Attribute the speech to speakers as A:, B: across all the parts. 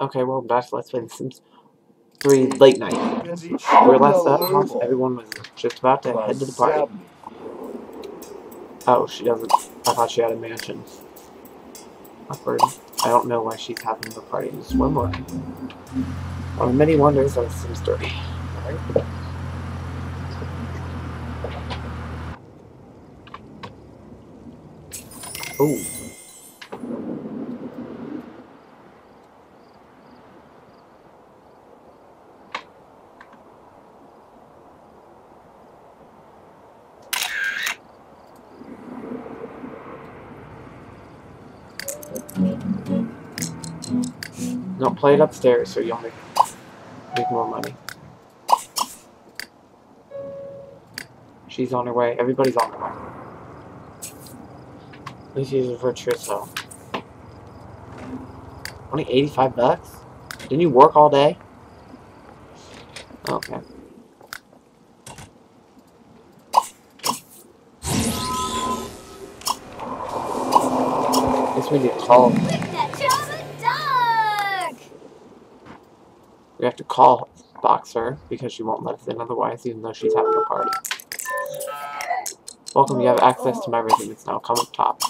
A: Okay, well, back to Let's Play The Sims 3 Late Night. We last that house, everyone was just about to head to the party. Oh, she doesn't. I thought she had a mansion. Awkward. I don't know why she's having the party in swimwear. One of many wonders of Sims 3. Alright. Ooh. No, play it upstairs so you'll make, make more money. She's on her way. Everybody's on their way. It for trousseau. Only 85 bucks? Didn't you work all day? Okay. Guess we need to call. We have to call Boxer because she won't let us in otherwise, even though she's having a party. Welcome, you have access to my residence now. Come up top.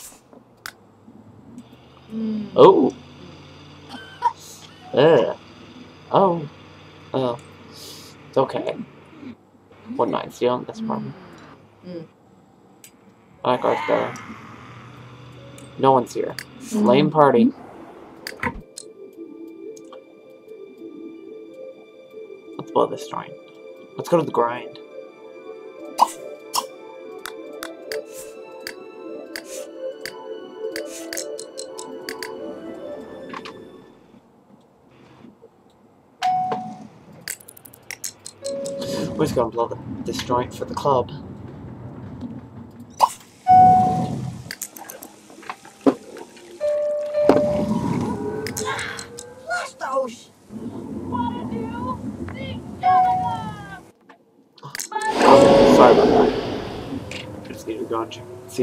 A: Hmm. Oh. Ugh. Oh. Oh. It's okay. Wouldn't mind stealing this from
B: Mm.
A: Black Art's better. No one's here. Lame party. Hmm. Let's blow this joint. Let's go to the grind. We're just gonna blow the, this joint for the club.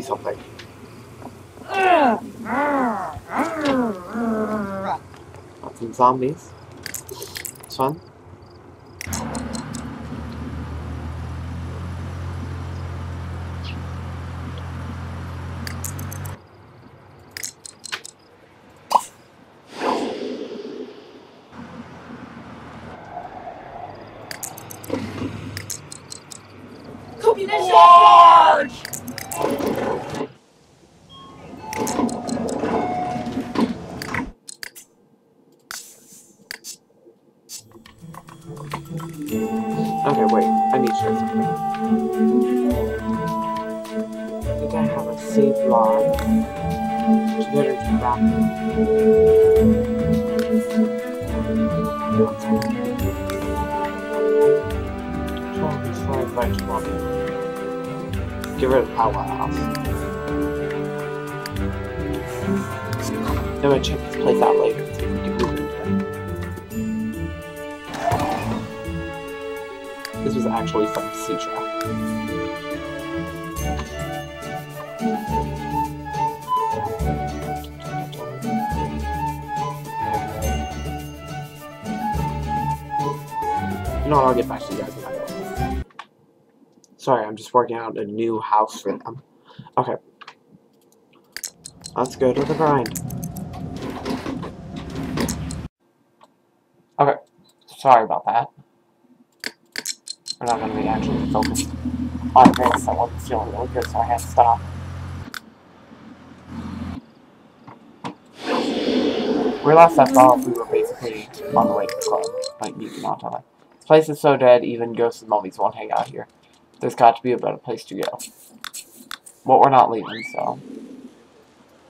A: See something. Got some zombies. It's fun. Okay, Get rid of powerhouse. Then I check this place out later. This was actually from know what, I'll get back to you guys. Sorry, I'm just working out a new house for them. Okay. Let's go to the grind. Okay. Sorry about that. We're not going to be actually focused on this. I wasn't feeling really good, so I had to stop. We last left off, we were basically on the way to the club. Like, you cannot tell This place is so dead, even ghosts and mummies won't hang out here. There's got to be a better place to go. But we're not leaving, so...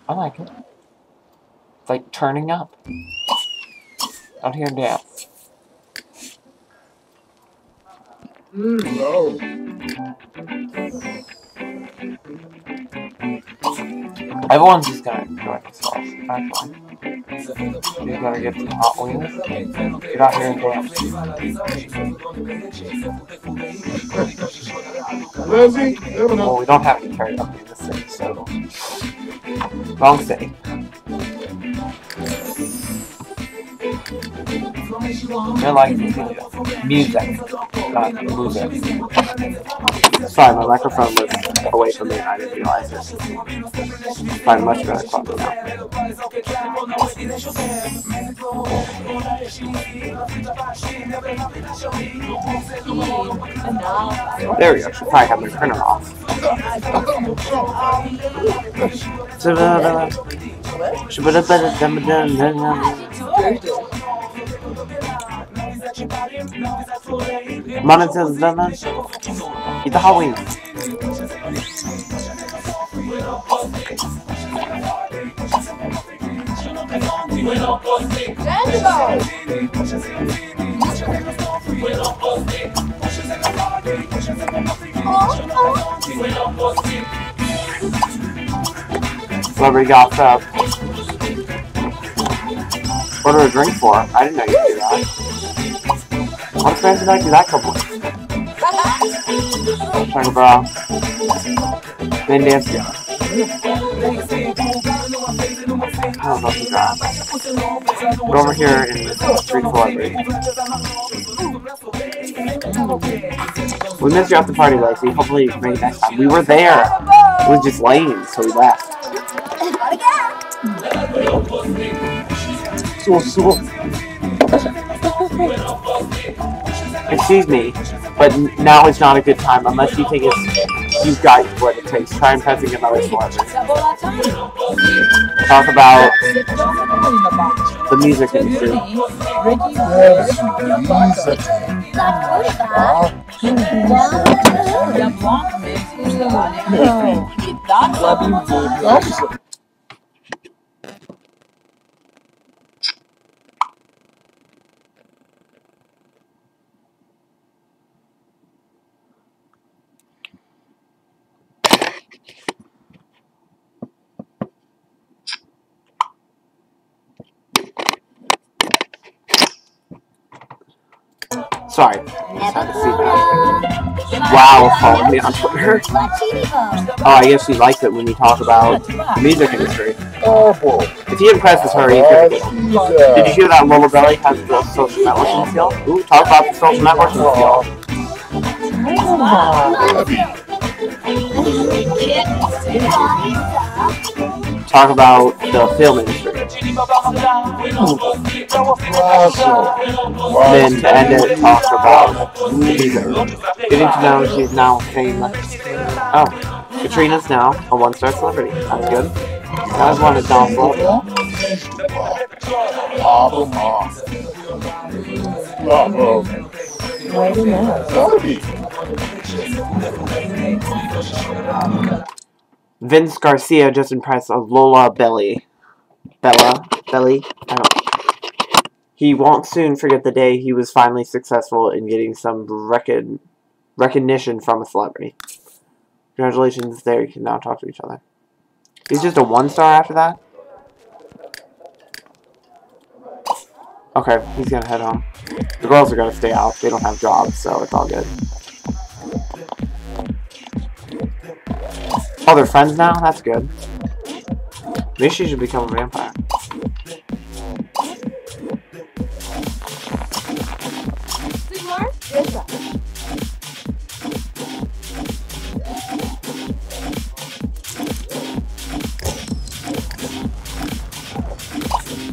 A: I like it. It's like turning up. Out here and dance. Everyone's just gonna enjoy themselves, actually. You're gonna get some hot wings. Get out here and dance.
C: Leslie.
A: Well, we don't have to carry up in the city, so... Wrong city. They're like music, not. Sorry, my microphone was away from me I didn't realize it. Probably much better quality now. There we go. Should probably have my printer off. Mamy co zdane? I to Halloween. Celebrity got up. Order a drink for? I didn't know you could do that. What friends did I do that couple? Trying to bro. Then dance. I don't know if you got. Go over here and street celebrity. We missed you at the party, Lacey. Hopefully you can make it next time. We were there. It was just lame, so we left.
C: So, so.
A: Excuse me, but now is not a good time unless you think it's you've got what it takes. Try impressing another celebrity. Talk about the music industry.
C: Nossa.
A: Sorry, just had to see that. Wow, oh, follow me on Twitter. Oh, I guess she likes it when you talk about the music industry.
C: Oh, boy.
A: If he impresses her, he's gonna get. Did you hear that Lola Belly has the social networking skill? Ooh, talk about the social networking skill. Talk about the film industry. Then to end it, talk about music. Getting to know she's now famous. Oh, Katrina's now a one-star celebrity. That's good. That was one of Don's celebrity. Vince Garcia just impressed a Lola Belly. Bella? Belly? I don't He won't soon forget the day he was finally successful in getting some recon recognition from a celebrity. Congratulations, there you can now talk to each other. He's just a one star after that? Okay, he's gonna head home. The girls are gonna stay out. They don't have jobs, so it's all good. Oh, they're friends now? That's good. Maybe she should become a vampire.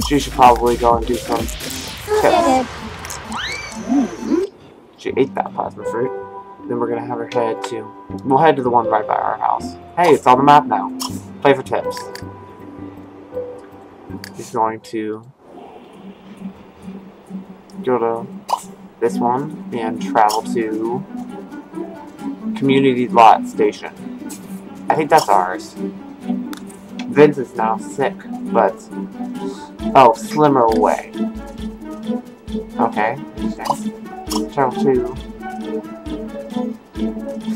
A: She should probably go and do some. She ate that plasma fruit. Then we're gonna have her head to. We'll head to the one right by our house. Hey, it's on the map now. Play for tips. Going to go to this one and travel to Community Lot Station. I think that's ours. Vince is now sick, but oh, slimmer way. Okay. Travel to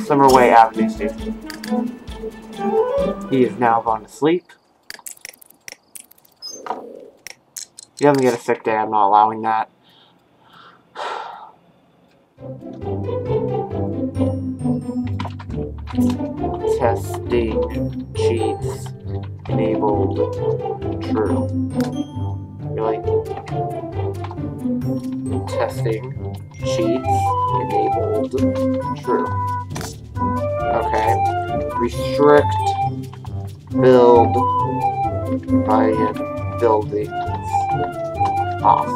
A: Slimmer Way Avenue Station. He is now gone to sleep. He doesn't get a sick day, I'm not allowing that. Testing cheats enabled true. Really? Testing. Cheats. Enabled. True. Okay. Restrict. Build. Buy-in. Buildings. Off.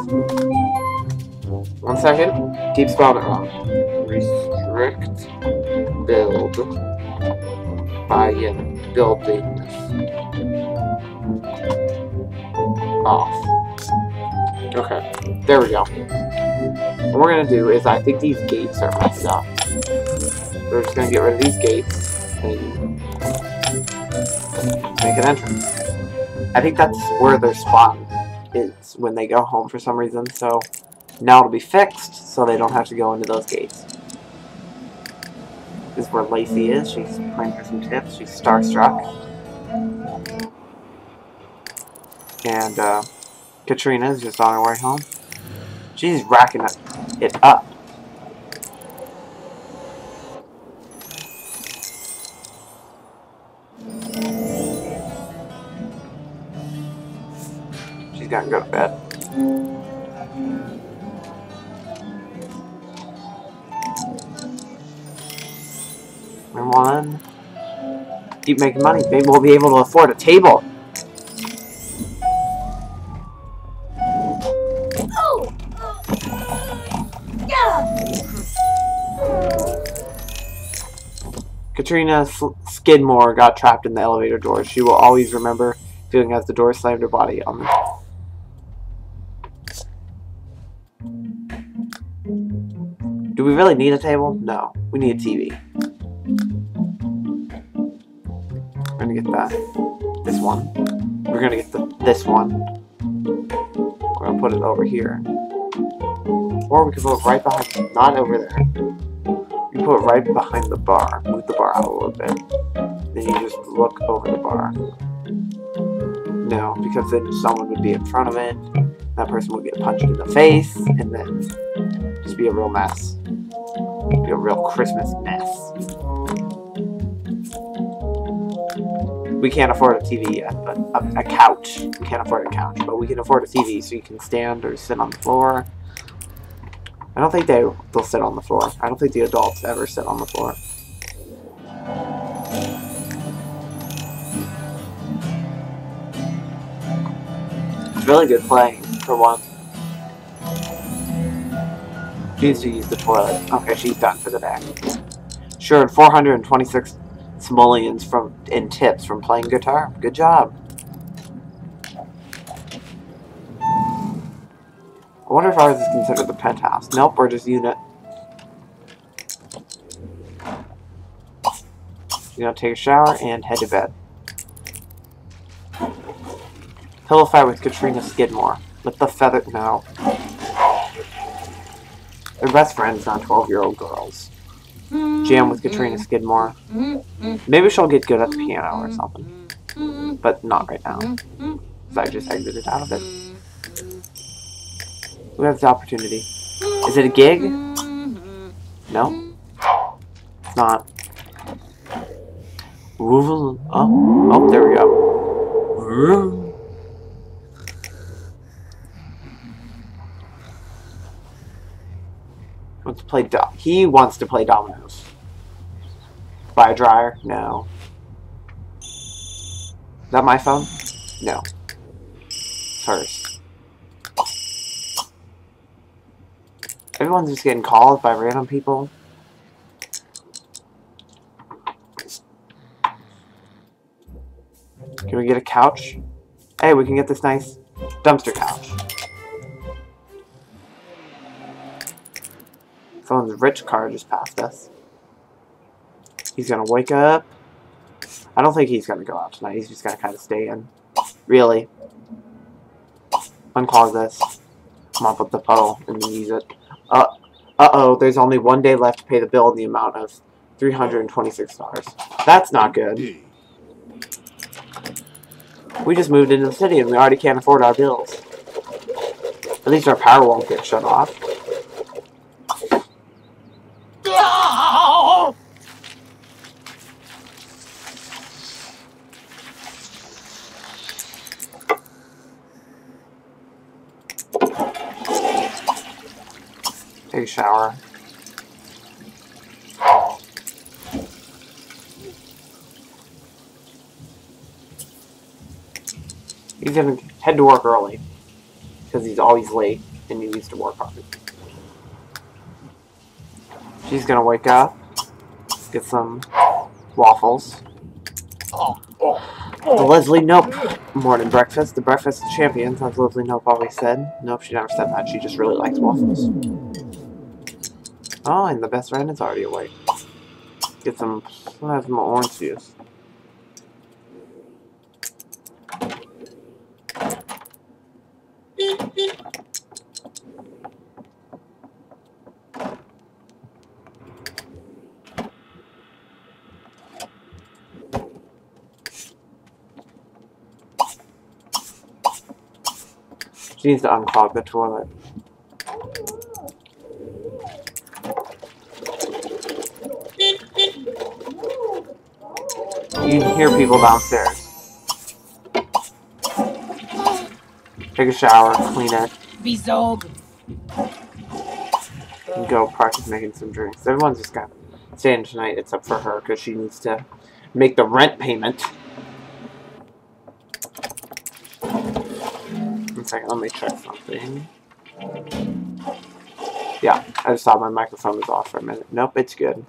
A: One second. Keep spelling it wrong. Restrict. Build. Buy-in. Buildings. Off. Okay. There we go. What we're gonna do is I think these gates are messed up. We're just gonna get rid of these gates and make an entrance. I think that's where their spot is when they go home for some reason, so now it'll be fixed so they don't have to go into those gates. This is where Lacey is. She's playing for some tips. She's starstruck. And uh, Katrina is just on her way home. She's racking it up. She's gonna go to bed. One. Keep making money. Maybe we'll be able to afford a table.
B: Oh!
A: Katrina Skidmore got trapped in the elevator door. She will always remember feeling as the door slammed her body on the. Do we really need a table? Mm-hmm. No. We need a TV. We're gonna get that. This one. We're gonna get the this one. We're gonna put it over here. Or we could put it right behind not over there. You put it right behind the bar. Move the bar out a little bit. Then you just look over the bar. No, because then someone would be in front of it. That person would get punched in the face, and then just be a real mess. Be a real Christmas mess. We can't afford a TV yet, but a, a couch. We can't afford a couch, but we can afford a TV, so you can stand or sit on the floor. I don't think they they'll sit on the floor. I don't think the adults ever sit on the floor. Really good playing for one. She needs to use the toilet. Okay, she's done for the day. Sure, 426 simoleons from in tips from playing guitar. Good job. I wonder if ours is considered the penthouse. Nope, we're just unit. You're gonna take a shower and head to bed. Pillow fight with Katrina Skidmore. With the feather. No. They're best friends, not 12 year old girls. Jam with Katrina Skidmore. Maybe she'll get good at the piano or something. But not right now. Because I just exited out of it. We have the opportunity? Is it a gig? No? It's not. Oh, oh, there we go. Wants to play he wants to play dominoes. Buy a dryer? No. Is that my phone? No. Hers. Everyone's just getting called by random people. Can we get a couch? Hey, we can get this nice dumpster couch. Someone's rich car just passed us. He's gonna wake up. I don't think he's gonna go out tonight. He's just gonna kind of stay in. Really. Unclog this. Mop up the puddle and use it. Uh, uh-oh, there's only one day left to pay the bill in the amount of $326. That's not good. We just moved into the city and we already can't afford our bills. At least our power won't get shut off. Take a shower. He's gonna head to work early because he's always late and he needs to work hard. She's gonna wake up, get some waffles. The Leslie Knope morning breakfast. The breakfast of champions, as Leslie Knope always said. Nope, she never said that. She just really likes waffles. Oh, and the best friend is already awake. Get some plasma orange juice. She needs to unclog the toilet. You can hear people downstairs. Take a shower, clean it,
B: Bezog.
A: and go practice making some drinks. Everyone's just got staying tonight except for her because she needs to make the rent payment. One second, let me check something. Yeah, I just thought my microphone was off for a minute. Nope, it's good.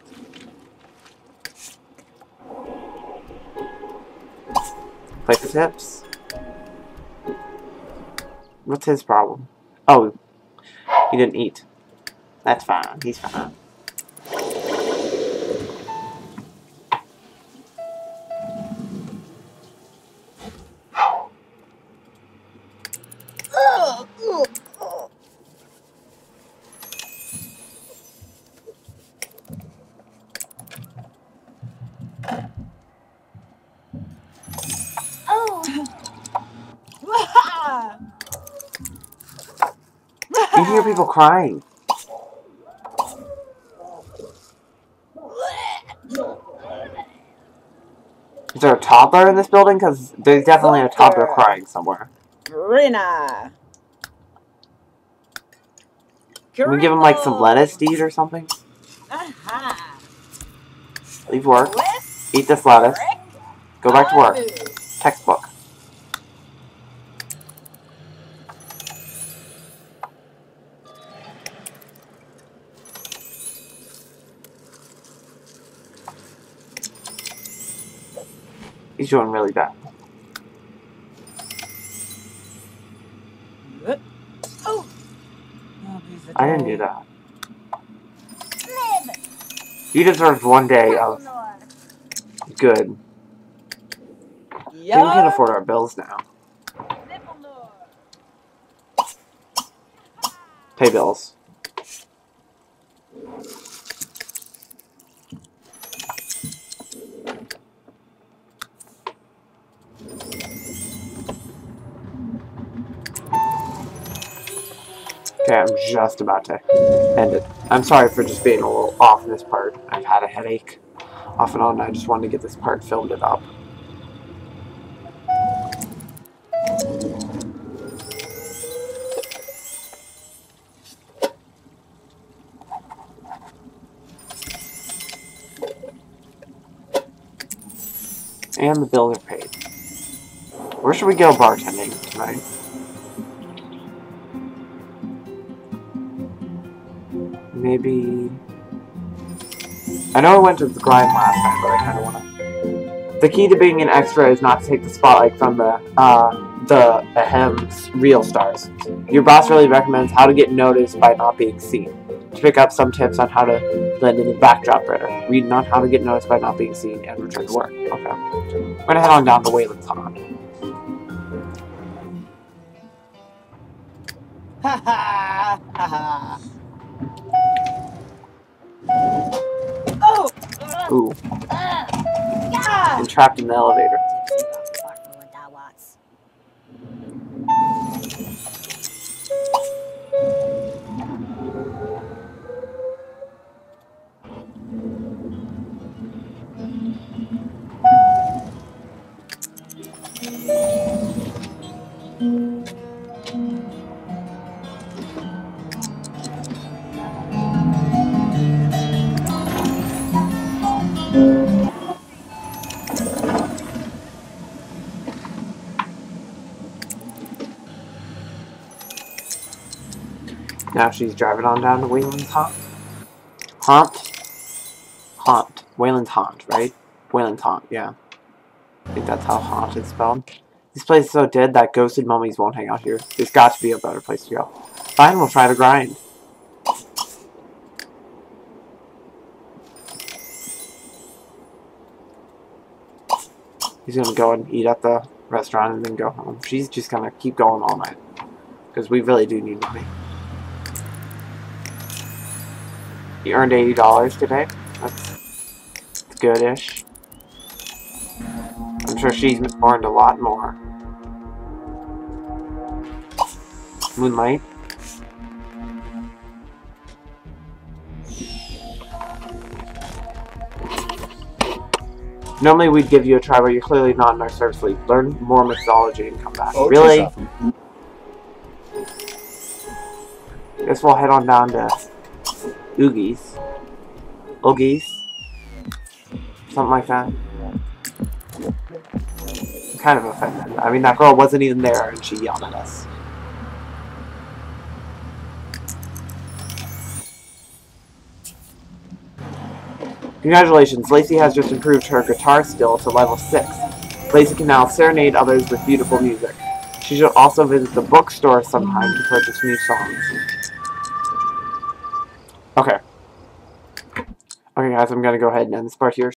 A: Play for tips. What's his problem? Oh, he didn't eat. That's fine. He's fine. You hear people crying. Is there a toddler in this building? Because there's definitely a toddler crying somewhere.
B: Grina.
A: Can we give him like some lettuce to eat or something?
B: Aha.
A: Leave work. Eat this lettuce. Go back to work. Textbook. He's doing really bad.
B: Oh.
A: I didn't do that. He deserves one day of good.
B: Yeah.
A: We can afford our bills now. Pay bills. Okay, I'm just about to end it. I'm sorry for just being a little off in this part. I've had a headache off and on. I just wanted to get this part filmed it up. And the are paid. Where should we go bartending tonight? Maybe... I know I went to the grind last time, but I kind of want to... The key to being an extra is not to take the spotlight from the, uh, the ahem real stars. Your boss really recommends how to get noticed by not being seen. To pick up some tips on how to blend in the backdrop better. Read on how to get noticed by not being seen and return to work. Okay. I'm gonna head on down to Wayland's Pond.
B: Ha ha ha ha. Oh.
A: Ooh,
B: Ah.
A: and trapped in the elevator. Now she's driving on down to Wayland's Haunt. Haunt? Haunt. Wayland's Haunt, right? Wayland's Haunt, yeah. I think that's how haunt is spelled. This place is so dead that ghosted mummies won't hang out here. There's got to be a better place to go. Fine, we'll try to grind. He's gonna go and eat at the restaurant and then go home. She's just gonna keep going all night. Because we really do need money. He earned $80 today. That's good-ish. I'm sure she's earned a lot more. Moonlight. Normally we'd give you a try, but you're clearly not in our service league. Learn more mythology and come back.
C: Oh,
A: really? Guess we'll head on down to Oogies. Oogies. Something like that. I'm kind of offended. I mean, that girl wasn't even there and she yelled at us. Congratulations, Lacey has just improved her guitar skill to level 6. Lacey can now serenade others with beautiful music. She should also visit the bookstore sometime to purchase new songs. Guys, I'm gonna go ahead and end this part here.